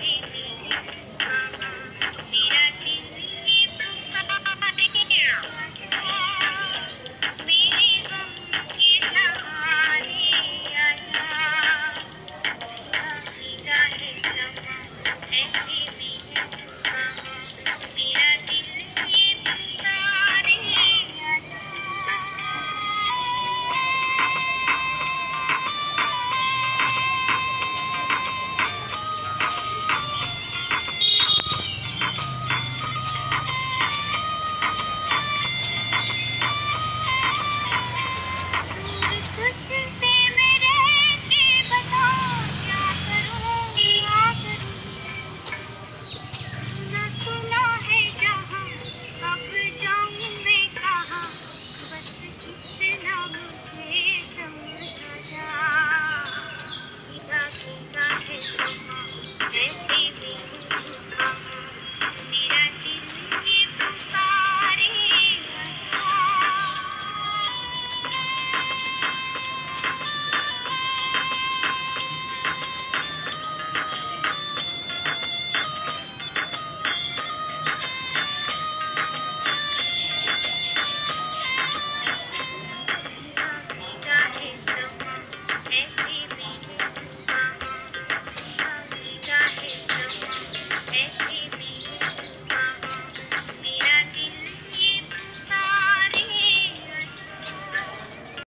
Yeah.